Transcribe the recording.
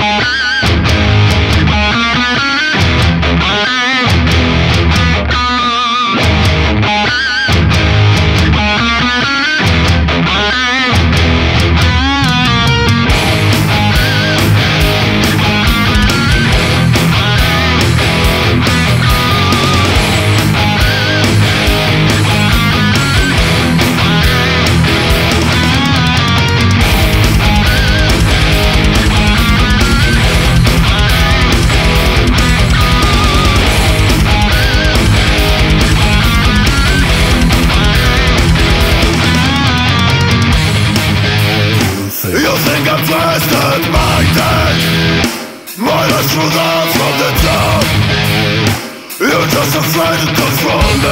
Yeah. Searching for victim to be Hidden and living from darkness